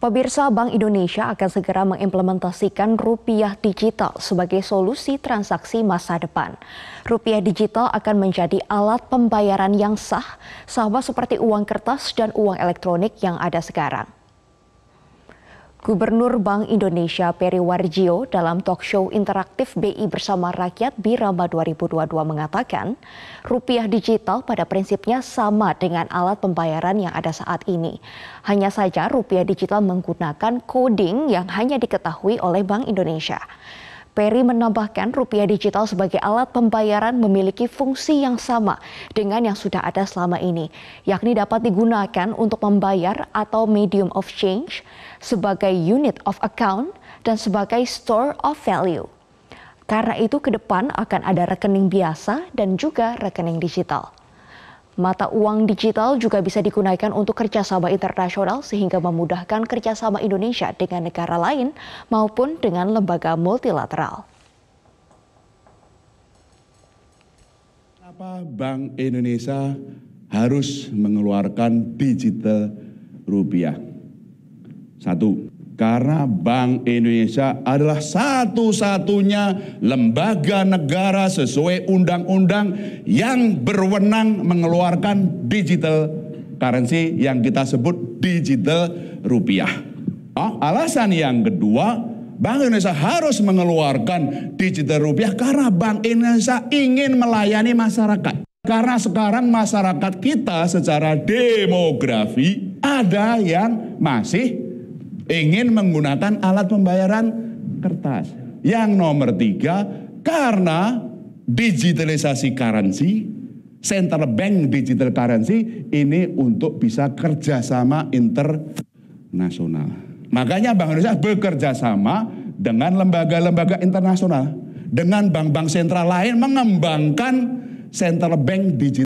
Pemirsa Bank Indonesia akan segera mengimplementasikan rupiah digital sebagai solusi transaksi masa depan. Rupiah digital akan menjadi alat pembayaran yang sah, sama seperti uang kertas dan uang elektronik yang ada sekarang. Gubernur Bank Indonesia Peri Warjio dalam talk show interaktif BI bersama rakyat Birama 2022 mengatakan, rupiah digital pada prinsipnya sama dengan alat pembayaran yang ada saat ini. Hanya saja rupiah digital menggunakan coding yang hanya diketahui oleh Bank Indonesia. Peri menambahkan rupiah digital sebagai alat pembayaran memiliki fungsi yang sama dengan yang sudah ada selama ini, yakni dapat digunakan untuk membayar atau medium of change, sebagai unit of account, dan sebagai store of value. Karena itu ke depan akan ada rekening biasa dan juga rekening digital. Mata uang digital juga bisa digunakan untuk kerjasama internasional sehingga memudahkan kerjasama Indonesia dengan negara lain maupun dengan lembaga multilateral. Kenapa Bank Indonesia harus mengeluarkan digital rupiah? Satu, karena Bank Indonesia adalah satu-satunya lembaga negara sesuai undang-undang yang berwenang mengeluarkan digital currency yang kita sebut digital rupiah. Oh, alasan yang kedua, Bank Indonesia harus mengeluarkan digital rupiah karena Bank Indonesia ingin melayani masyarakat. Karena sekarang masyarakat kita secara demografi ada yang masih ingin menggunakan alat pembayaran kertas. Yang nomor tiga, karena digitalisasi currency, central bank digital currency ini untuk bisa kerjasama internasional. Makanya Bank Indonesia bekerja sama dengan lembaga-lembaga internasional, dengan bank-bank sentral lain mengembangkan central bank digital